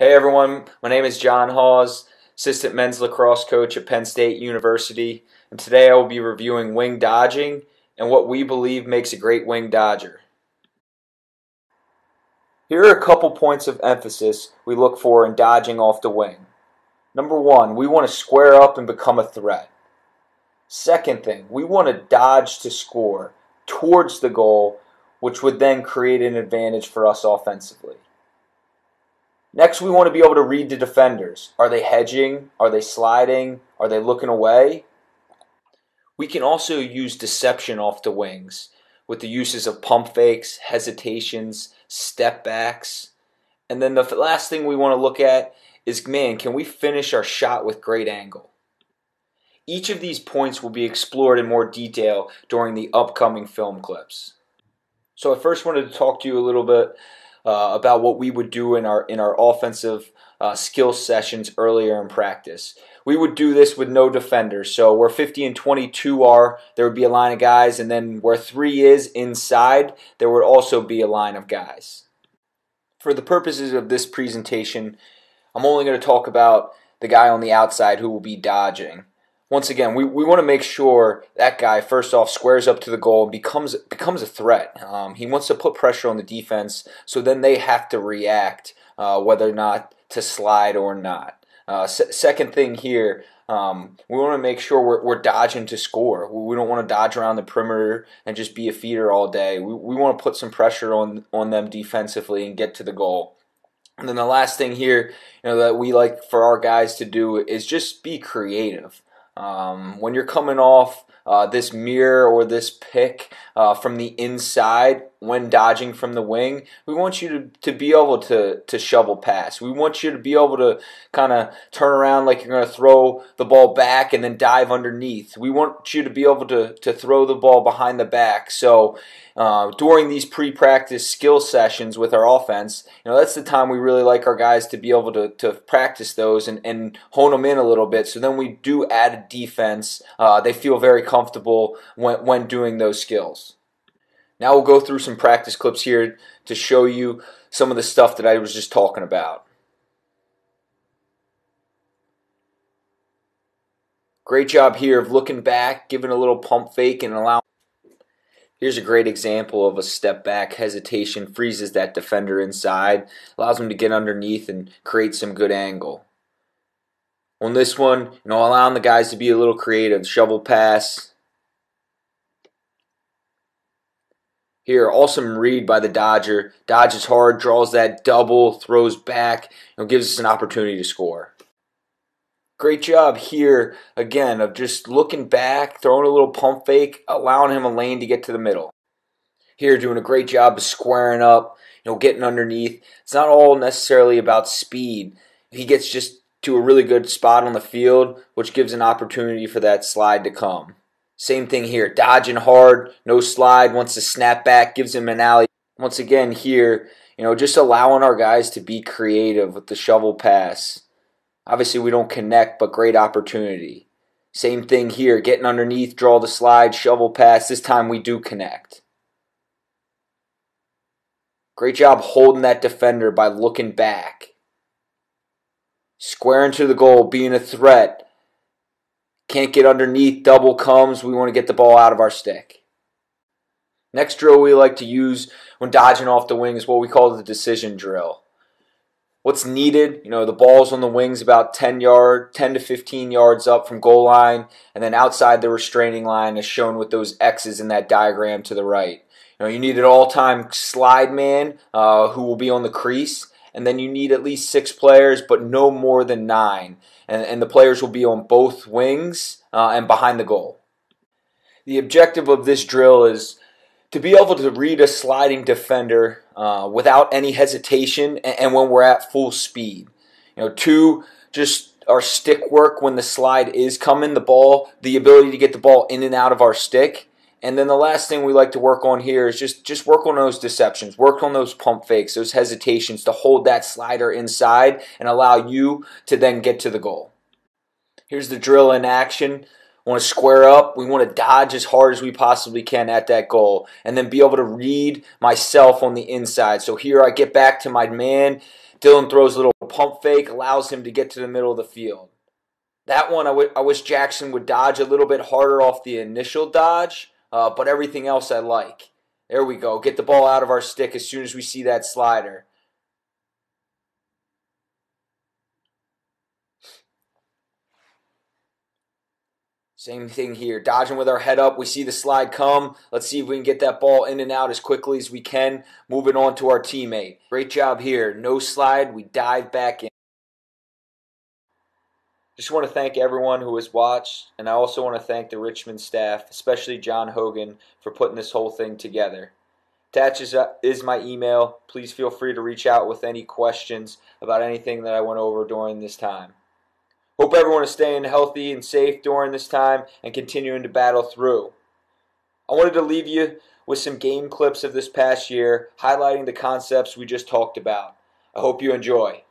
Hey everyone, my name is John Haus, assistant men's lacrosse coach at Penn State University, and today I will be reviewing wing dodging and what we believe makes a great wing dodger. Here are a couple points of emphasis we look for in dodging off the wing. Number one, we want to square up and become a threat. Second thing, we want to dodge to score towards the goal, which would then create an advantage for us offensively. Next, we want to be able to read the defenders. Are they hedging? Are they sliding? Are they looking away? We can also use deception off the wings with the uses of pump fakes, hesitations, step backs. And then the last thing we want to look at is man, can we finish our shot with great angle? Each of these points will be explored in more detail during the upcoming film clips. So I first wanted to talk to you a little bit uh, about what we would do in our in our offensive uh, skill sessions earlier in practice. We would do this with no defenders. So where 50 and 22 are, there would be a line of guys, and then where three is inside, there would also be a line of guys. For the purposes of this presentation, I'm only going to talk about the guy on the outside who will be dodging once again, we, we want to make sure that guy first off squares up to the goal and becomes becomes a threat. Um, he wants to put pressure on the defense, so then they have to react uh, whether or not to slide or not. Uh, se- second thing here, um, we want to make sure we're, we're dodging to score. We, we don't want to dodge around the perimeter and just be a feeder all day. We, we want to put some pressure on on them defensively and get to the goal. And then the last thing here, you know, that we like for our guys to do is just be creative. Um, when you're coming off uh, this mirror or this pick uh, from the inside when dodging from the wing, we want you to, to be able to, to shovel pass. We want you to be able to kind of turn around like you're going to throw the ball back and then dive underneath. We want you to be able to, to throw the ball behind the back. So uh, during these pre-practice skill sessions with our offense, you know, that's the time we really like our guys to be able to, to practice those and, and hone them in a little bit. So then we do add defense. Uh, they feel very comfortable when, when doing those skills. Now we'll go through some practice clips here to show you some of the stuff that I was just talking about. Great job here of looking back, giving a little pump fake and allowing Here's a great example of a step back hesitation, freezes that defender inside, allows him to get underneath and create some good angle. On this one, you know, allowing the guys to be a little creative, shovel pass. Here, awesome read by the Dodger. Dodges hard, draws that double, throws back, and gives us an opportunity to score. Great job here, again, of just looking back, throwing a little pump fake, allowing him a lane to get to the middle. Here, doing a great job of squaring up, you know, getting underneath. It's not all necessarily about speed. He gets just to a really good spot on the field, which gives an opportunity for that slide to come. Same thing here, dodging hard, no slide, wants to snap back, gives him an alley. Once again, here, you know, just allowing our guys to be creative with the shovel pass. Obviously, we don't connect, but great opportunity. Same thing here, getting underneath, draw the slide, shovel pass. This time we do connect. Great job holding that defender by looking back. Squaring to the goal, being a threat. Can't get underneath, double comes. We want to get the ball out of our stick. Next drill we like to use when dodging off the wing is what we call the decision drill what's needed. You know, the ball's on the wings about 10 yard, 10 to 15 yards up from goal line, and then outside the restraining line is shown with those X's in that diagram to the right. You know, you need an all-time slide man uh, who will be on the crease, and then you need at least six players, but no more than nine. And, and the players will be on both wings uh, and behind the goal. The objective of this drill is to be able to read a sliding defender uh, without any hesitation and, and, when we're at full speed. You know, two, just our stick work when the slide is coming, the ball, the ability to get the ball in and out of our stick. And then the last thing we like to work on here is just just work on those deceptions, work on those pump fakes, those hesitations to hold that slider inside and allow you to then get to the goal. Here's the drill in action want to square up. We want to dodge as hard as we possibly can at that goal and then be able to read myself on the inside. So here I get back to my man. Dylan throws a little pump fake allows him to get to the middle of the field. That one, I, w- I wish Jackson would dodge a little bit harder off the initial dodge, uh, but everything else I like. There we go. Get the ball out of our stick as soon as we see that slider. Same thing here. Dodging with our head up. We see the slide come. Let's see if we can get that ball in and out as quickly as we can. Moving on to our teammate. Great job here. No slide. We dive back in. Just want to thank everyone who has watched, and I also want to thank the Richmond staff, especially John Hogan, for putting this whole thing together. Attached is, uh, is my email. Please feel free to reach out with any questions about anything that I went over during this time. Hope everyone is staying healthy and safe during this time and continuing to battle through. I wanted to leave you with some game clips of this past year highlighting the concepts we just talked about. I hope you enjoy.